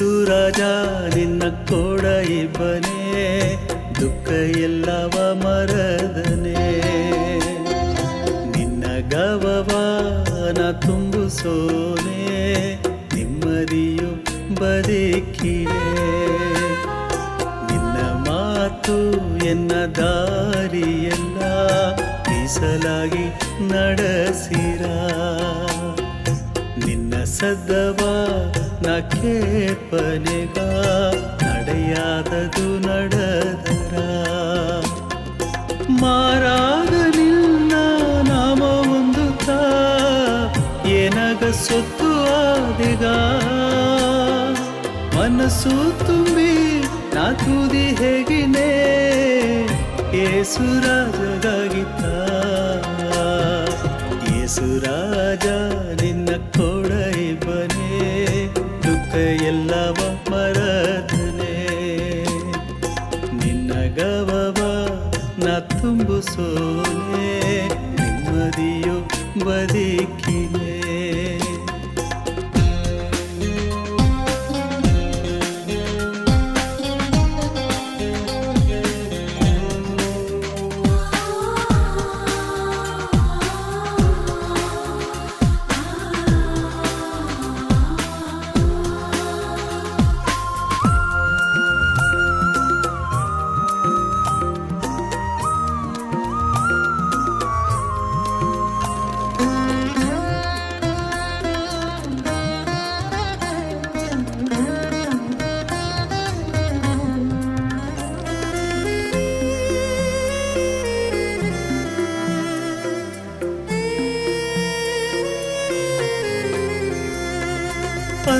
ಯೇಸು ರಾಜ ನಿನ್ನ ಕೊಡ ಇಬ್ಬನೇ ದುಃಖ ಎಲ್ಲವ ಮರದನೆ. ನಿನ್ನ ಗವವಾನ ತುಂಬಿಸೋನೆ, ನಿಮ್ಮದಿಯು ಬದುಕಿದೆ ನಿನ್ನ ಮಾತು ಎನ್ನ ದಾರಿಯೆಲ್ಲ ಮೀಸಲಾಗಿ ನಡೆಸಿರ. ನಿನ್ನ ಸದ್ದವ ನ ಕೇಪನೆಗ ನಡೆಯಾದದು ನಡೆದರ. ಮಾರಾಗ ನಿನ್ನ ನಾಮ ಒಂದು ತಾ ಏನಗ ಸೊತ್ತು ಆದಿಗ. ಮನಸ್ಸು ತುಂಬಿ ನಾ ತುದಿ ಹೇಗಿನೇ ಏಸು ತುಂಬಿಸೋನೆ ನೆಮ್ಮದಿಯು ಬದುಕಿನೇ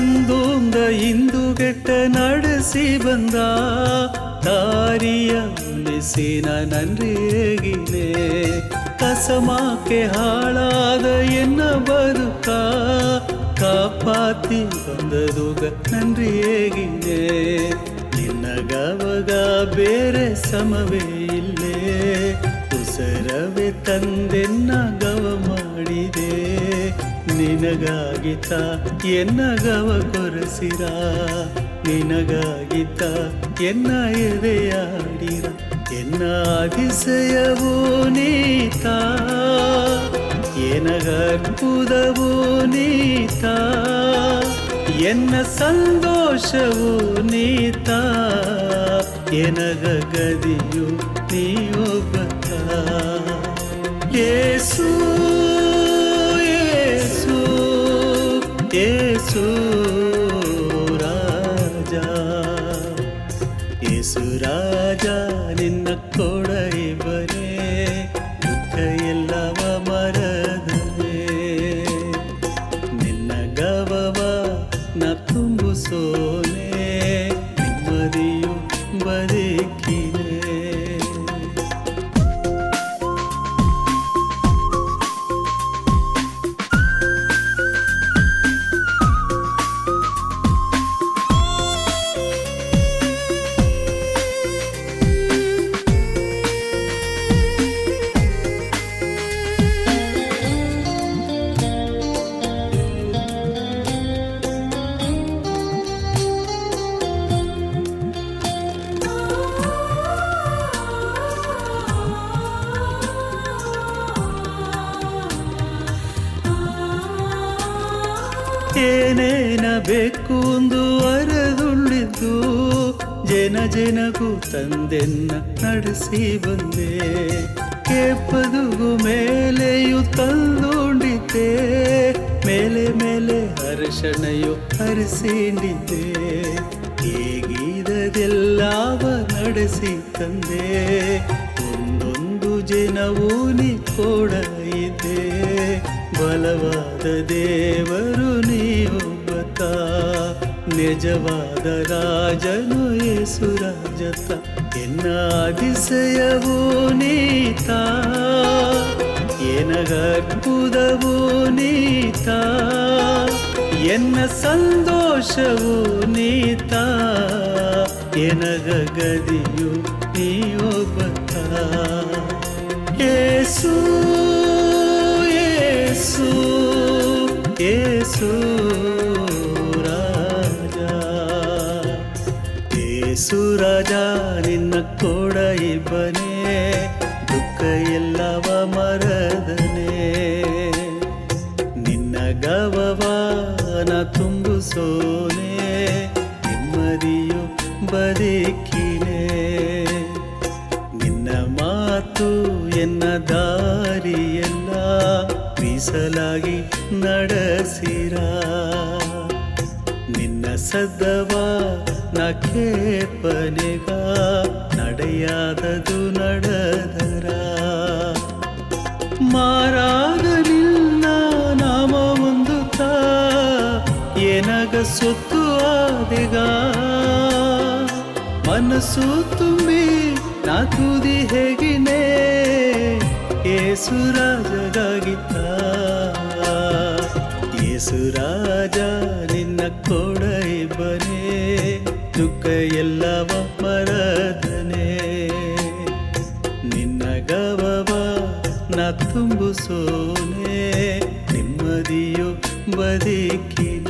ಅಂದೋಂದ ಇಂದುಗೆಟ್ಟ ನಡೆಸಿ ಬಂದ ದಾರಿಯ ಉಳಿಸಿನ ನನ್ರೇಗಿನೆ ಕಸಮಾಕೆ ಹಾಳಾದ ಎನ್ನ ಬದುಕ ಕಾಪಾತಿ ಬಂದದುಗ ನನ್ರೇಗಿನೆ ನಿನ್ನ ಗವಗ ಬೇರೆ ಸಮವೇ ಇಲ್ಲೇ ಉಸರವೇ ತಂದೆನ್ನ ಗವ ಮಾಡಿದೆ ನಿನಗಾಗಿತ ಎನ್ನ ಗವ ಕೊರಸಿರ. ನಿನಗಾಗಿತ ಎನ್ನ ಎದೆಯಾಡಿರ. ಎನ್ನ ಅತಿಶಯವೂ ನೀತ. ಎನಗற்பುದವೂ ನೀತ. ಎನ್ನ ಸಂತೋಷವು ನೀತ. ಎನಗ ಗದಿಯು ನೀಯೊಬ್ಬತ ಏಸು ರಾಜ ಏಸು ರಾಜ ನಿನ್ನ ಕೊಡ ಇವರೇ ದುಃಖ ಎಲ್ಲವ ಮರದನೆ ನಿನ್ನ ಗವವ ನ ತುಂಬಿಸೋನೆ ನೆಮ್ಮದಿಯು ಬದುಕಿನೆ ಏನೇನ ಬೇಕು ಒಂದು ಅರದುಳ್ಳಿದ್ದು ಜನ ಜನಗೂ ತಂದೆನ್ನ ನಡೆಸಿ ಬಂದೆ. ಕೆಪ್ಪದುಗು ಮೇಲೆಯು ತಂದುಂಡಿದ್ದೆ, ಮೇಲೆ ಮೇಲೆ ಹರ್ಷಣೆಯು ಹರಿಸಿಂಡಿದ್ದೆ. ಹೇಗಿದದೆಲ್ಲವ ನಡೆಸಿ ತಂದೆ, ಒಂದೊಂದು ಜನವೂ ನೀ ಕೊಡ ಇದ್ದೆ ಬಲವಾದ ದೇವರು ನೀವೊಬ್ಬತ ನಿಜವಾದ ರಾಜನು ಯೇಸು ರಾಜತ ಎನ್ನ ಅತಿಶಯವೂ ನೀತ ಎನಗರ್ಬುದವೂ ನೀತ, ಎನ್ನ ಸಂತೋಷವು ನೀತ ಎನಗ ಗದಿಯು ನೀಯೊಬ್ಬತ ಏಸು ಯೇಸು ಏಸು ರಾಜ. ಏಸು ರಾಜ, ನಿನ್ನ ಕೋಡ ಇಬ್ಬನೇ ದುಃಖ ಎಲ್ಲವ ಮರದನೆ. ನಿನ್ನ ಗವವನ ಗವವಾನ ತುಂಬುಸೋನೆ, ನೆಮ್ಮದಿಯು ಬದುಕಿನೇ. ನಿನ್ನ ಮಾತು ಎನ್ನದ ಮೀಸಲಾಗಿ ನಡೆಸಿರ? ನಿನ್ನ ಸದ್ದವ ನ ಕೇಪನೆಗ ನಡೆಯಾದದು ನಡೆದರ? ಮಾರಾಗ ನಾಮ ಒಂದು ಏನಗ ಸೊತ್ತು ಆದೆಗ? ಮನಸ್ಸು ತುಂಬಿ ನಾ ತುದಿ ಹೇಗಿನೇ? ಏಸು ರಾಜಗಾಗಿತ್ತ ಏಸು ರಾಜ, ನಿನ್ನ ಇಬ್ಬನೇ ದುಃಖ ಎಲ್ಲವ ಮರದನೆ ನಿನ್ನ ಗವವ ನ ತುಂಬಿಸೋನೆ, ನೆಮ್ಮದಿಯು ಬದುಕಿನ.